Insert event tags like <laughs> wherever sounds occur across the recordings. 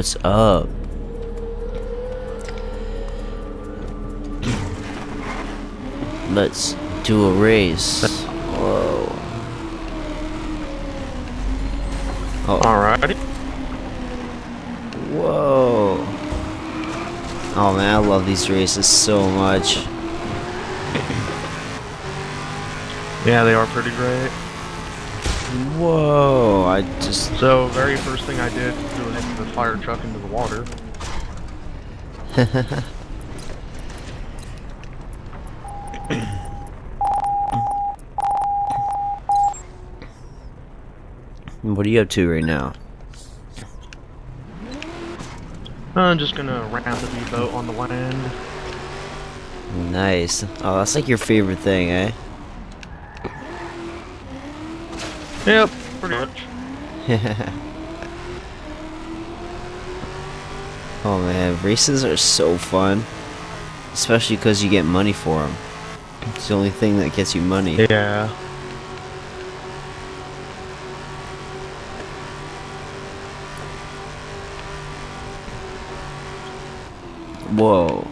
What's up? Let's do a race. Whoa. Oh, Alrighty. whoa. Oh man, I love these races so much. Yeah, they are pretty great. Whoa, I just So, very first thing I did the fire truck into the water. <coughs> What are you up to right now? I'm just gonna ram the V-boat on the land. Nice. Oh, that's like your favorite thing, eh? Yep, pretty much. <laughs> oh man, races are so fun. Especially because you get money for them. It's the only thing that gets you money. Yeah. Whoa.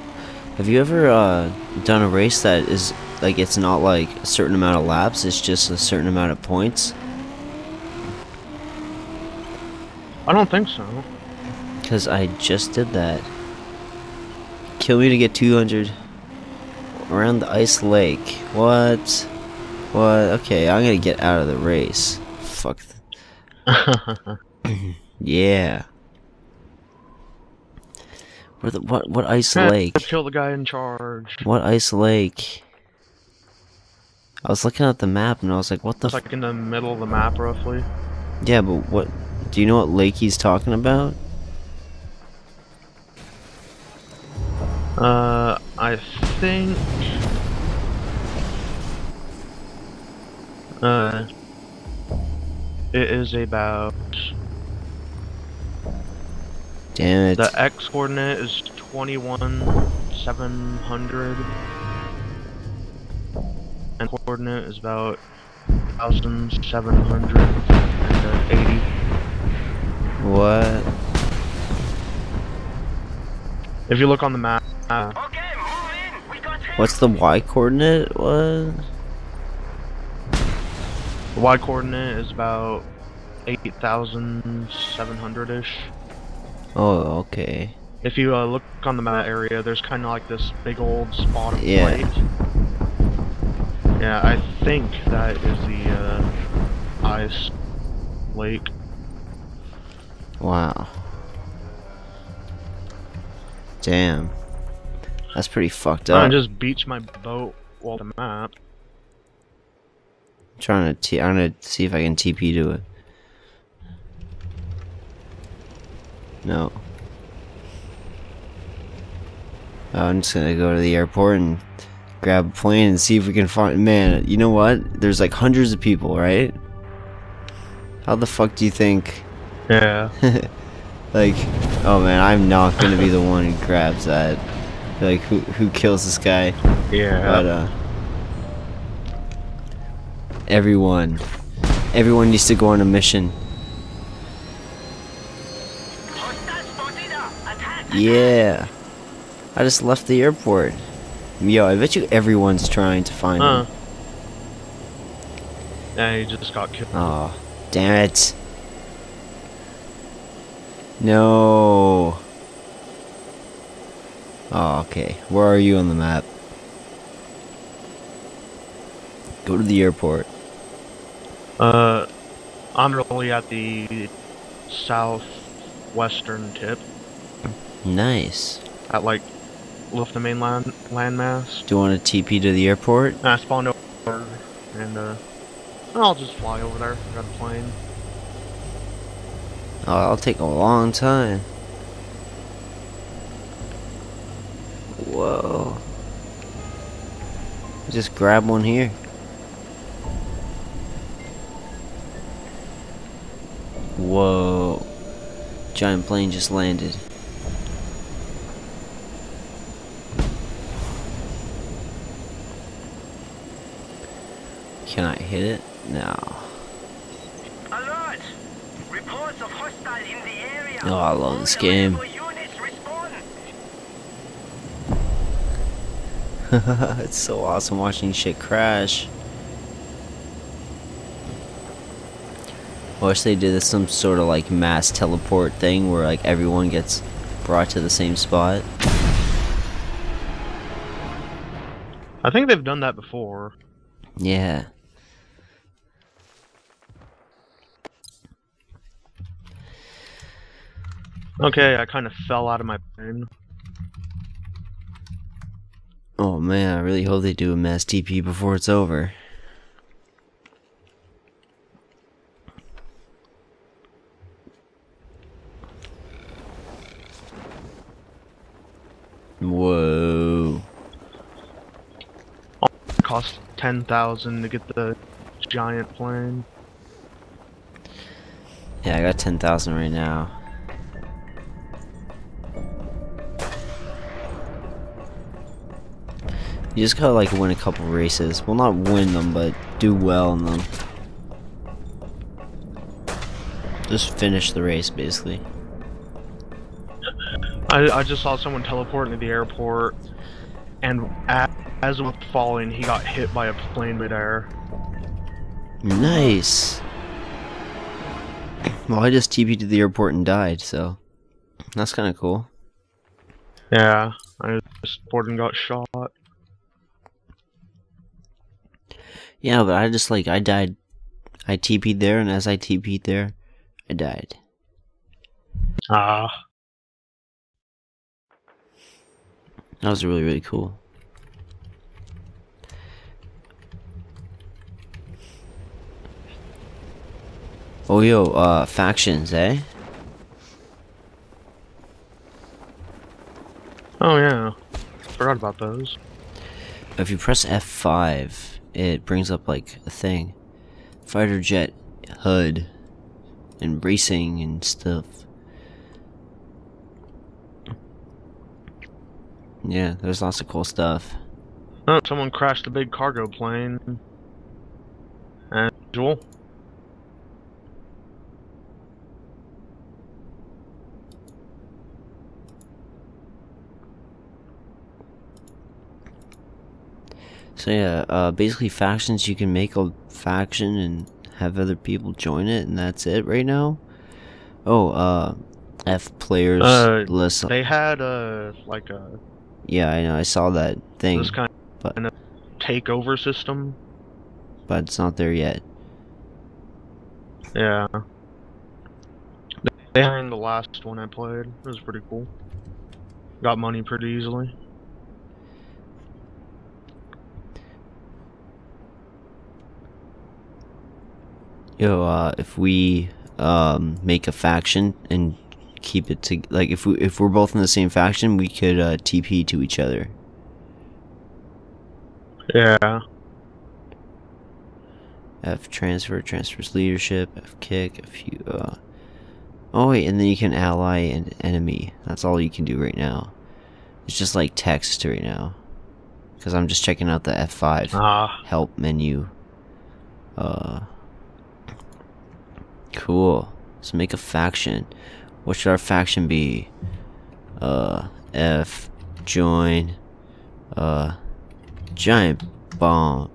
Have you ever uh, done a race that is like it's not like a certain amount of laps, it's just a certain amount of points? I don't think so. Because I just did that. Kill me to get 200 around the ice lake. What? What? Okay, I'm gonna get out of the race. Fuck. <laughs> <laughs> yeah. Where the what? What ice lake? Kill the guy in charge. What ice lake? I was looking at the map and I was like, what the? It's like in the middle of the map, roughly. yeah, but what? Do you know what lake he's talking about? Uh, I think. Uh, it is about. Damn it! The X coordinate is 21,700. And coordinate is about 1,780. If you look on the map, uh, What's the Y coordinate? What? the Y coordinate is about 8,700-ish. Oh, okay. If you uh, look on the map area, there's kind of like this big old spot of Yeah. light. Yeah, I think that is the uh, ice lake. Wow. Damn. That's pretty fucked up. I just beach my boat while the map. trying to t I'm gonna see if I can TP to it. No. Oh, I'm just gonna go to the airport and grab a plane and see if we can find. Man, you know what? There's like hundreds of people, right? How the fuck do you think? Yeah. <laughs> like, oh man, I'm not gonna be the one who grabs that. Like, who who kills this guy? Yeah. But uh, everyone, everyone needs to go on a mission. Yeah, I just left the airport. Yo, I bet you everyone's trying to find Huh. him. Yeah, he just got killed. Oh, damn it! No. Oh, okay. Where are you on the map? Go to the airport. Uh, I'm really at the southwestern tip, Nice. at like lift the main land landmass. Do you want to TP to the airport? I spawned over, and uh, I'll just fly over there. I got a plane. Oh, that'll take a long time. Whoa. Just grab one here. Whoa. Giant plane just landed. Can I hit it? No. Alert! Reports of hostile in the area. Oh, I love this game. <laughs> it's so awesome watching shit crash. I wish they did some sort of like mass teleport thing where like everyone gets brought to the same spot. I think they've done that before. Yeah. Okay, I kind of fell out of my plane. Oh man, I really hope they do a mass TP before it's over. Whoa. It cost 10,000 to get the giant plane. Yeah, I got 10,000 right now. You just gotta like win a couple races. Well, not win them, but do well in them. Just finish the race, basically. I, I just saw someone teleport into the airport, and as, as with falling, he got hit by a plane midair. Nice. Well, I just TP'd to the airport and died, so that's kind of cool. Yeah, I just boarded and got shot. Yeah, but I just like I died. I TP'd there, and as I TP'd there, I died. Ah. That was really really cool. Oh yo, uh, factions, eh? Oh yeah. Forgot about those. If you press F5, it brings up like a thing. Fighter jet HUD and racing and stuff. Yeah, there's lots of cool stuff. Oh, someone crashed a big cargo plane. As usual. So yeah, uh, basically factions you can make a faction and have other people join it, and that's it right now. Oh, uh, F players Uh, list. They had a like a Yeah, I know. I saw that thing, this kind but of takeover system. but it's not there yet. Yeah. They were in the last one I played. It was pretty cool. Got money pretty easily. Yo, uh, if we um make a faction and keep it to like if we if we're both in the same faction, we could uh, TP to each other. Yeah. F transfer transfers leadership. F kick. F you. Uh, oh wait, and then you can ally an enemy. That's all you can do right now. It's just like text right now, because I'm just checking out the F5 Ah. help menu. Uh. Cool. So make a faction. What should our faction be? Uh, F, join, uh, giant bomb.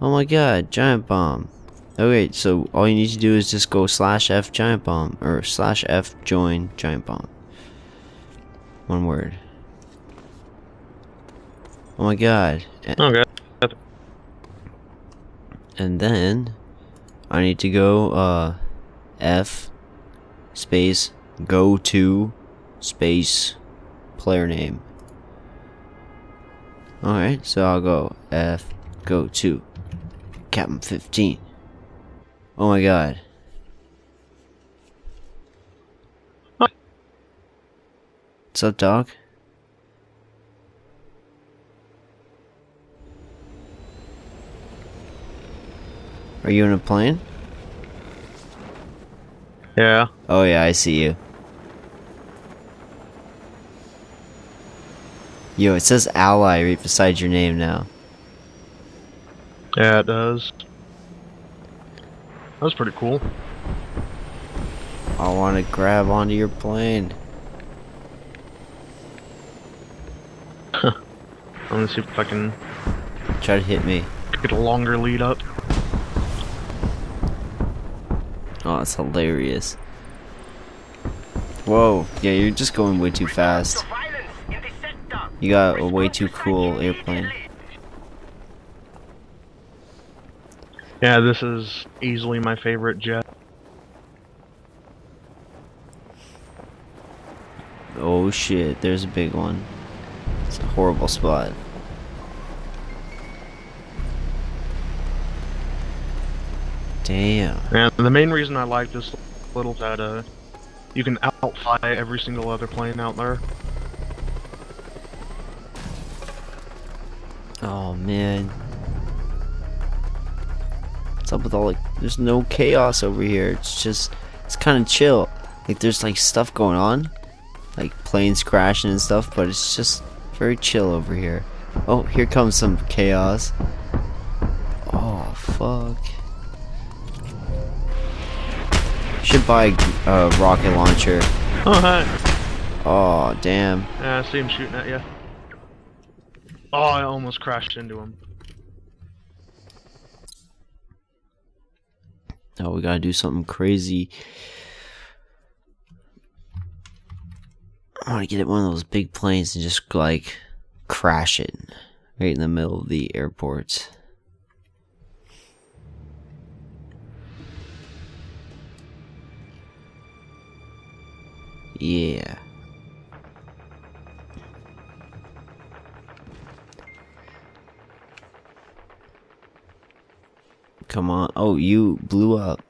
Oh my god, giant bomb. Okay, so all you need to do is just go slash F giant bomb, or slash F join giant bomb. One word. Oh my god. Okay. And then I need to go uh F space go to space player name. Alright, so I'll go F go to Captain 15. Oh my god. What's up, dog? Are you in a plane? Yeah. Oh yeah, I see you. Yo, it says ally right beside your name now. Yeah, it does. That was pretty cool. I want to grab onto your plane. <laughs> I'm gonna see if I can Try to hit me. get a longer lead up. Oh, it's hilarious. Whoa, yeah, you're just going way too fast. You got a way too cool airplane. Yeah, this is easily my favorite jet. Oh shit, there's a big one. It's a horrible spot. Damn. And the main reason I like this little that uh, you can outfly every single other plane out there. Oh man. What's up with all like there's no chaos over here. It's just it's kinda chill. Like there's like stuff going on. Like planes crashing and stuff, but it's just very chill over here. Oh, here comes some chaos. Oh fuck. Should buy a rocket launcher. Oh, hi. Oh damn. Yeah, I see him shooting at you. Oh, I almost crashed into him. Oh, we gotta do something crazy. I want to get at one of those big planes and just like crash it right in the middle of the airport. Come on. Oh, you blew up.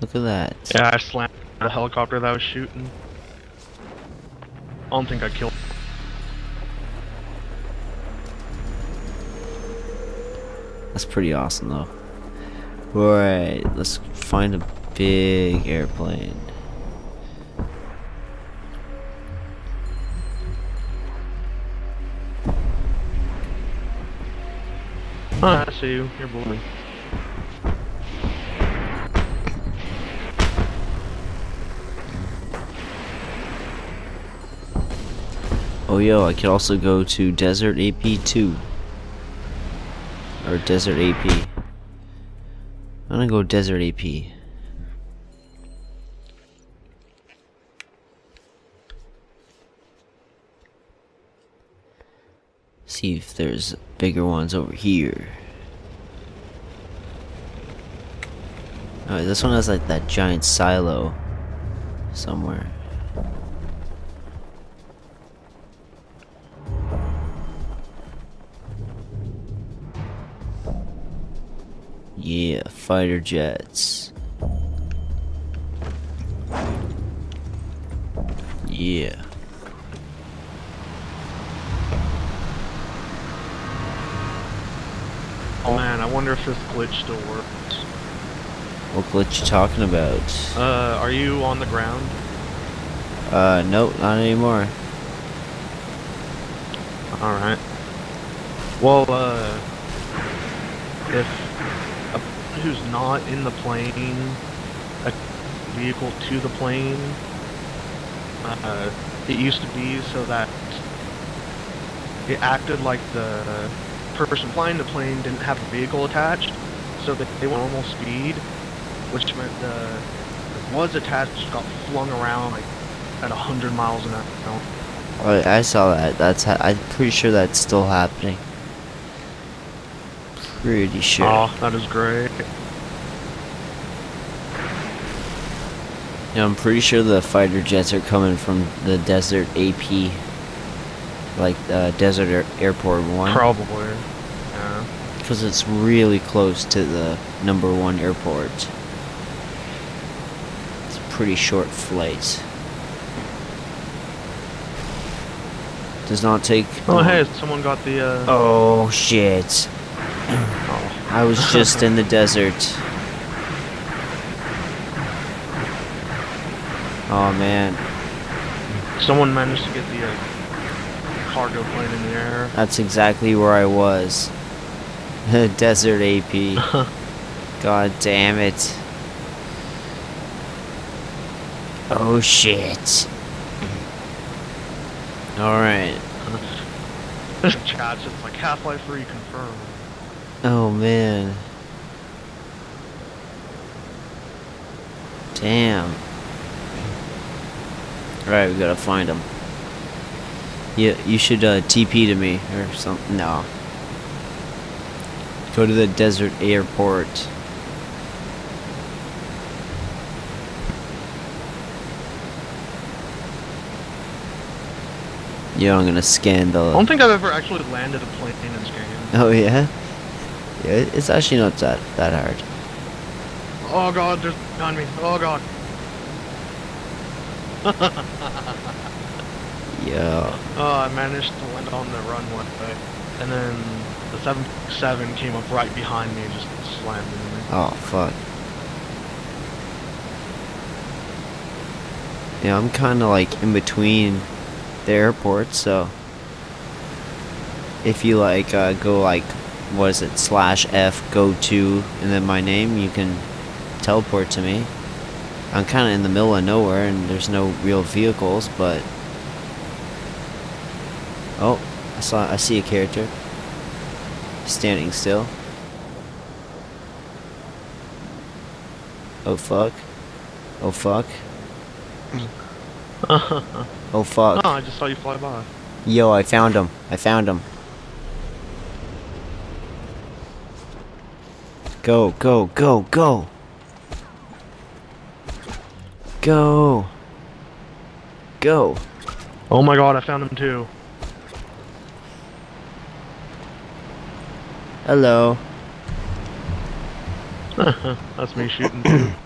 Look at that. Yeah, I slammed the helicopter that I was shooting. I don't think I killed. That's pretty awesome though. Alright, let's find a big airplane. Huh, I see you. You're bullying. Oh yo, I could also go to Desert AP 2. Or Desert AP. I'm gonna go Desert AP. See if there's bigger ones over here. Oh, this one has like that giant silo somewhere. Yeah, fighter jets. Yeah. Oh man, I wonder if this glitch still works. What glitch you talking about? Uh, are you on the ground? Uh, nope, not anymore. Alright. Well, uh, if a who's not in the plane, a vehicle to the plane, uh, it used to be so that it acted like the person flying the plane didn't have a vehicle attached, so that they went normal speed, which meant the was attached got flung around like at 100 miles an hour. Oh, I saw that. That's ha I'm pretty sure that's still happening. Pretty sure. Oh, that is great. Yeah, I'm pretty sure the fighter jets are coming from the Desert AP, like uh, Desert Air Airport One, Probably. Yeah. because it's really close to the number one airport. It's a pretty short flight. Does not take. Oh, hey, someone got the, uh... Oh shit! Oh. I was just in the desert. Oh man, Someone managed to get the, uh, cargo plane in the air. that's exactly where I was. <laughs> desert AP. <laughs> God damn it. Oh shit. Alright. <laughs> Chat just like Half-Life 3 confirmed. Oh man. Damn. Alright, we gotta find him. Yeah, you should uh, TP to me or something. No. Go to the desert airport. Yeah, I'm gonna scan the. I don't think I've ever actually landed a plane in this game. Oh yeah. Yeah, it's actually not that that hard. Oh god, there's behind me. Oh god. <laughs> Yeah. Oh, I managed to land on the runway, and then the 767 came up right behind me and just slammed into me. Oh fuck. Yeah, I'm kind of like in between the airports, so if you like uh, go like what is it slash F go to and then my name, you can teleport to me. I'm kind of in the middle of nowhere and there's no real vehicles, but oh, I saw I see a character standing still. Oh fuck. Oh fuck. oh, <laughs> Oh fuck. I just saw you fly by. Yo, I found him. I found him. Go, go, go, go. Go. Go. Oh my god, I found him too. Hello. <laughs> That's me shooting.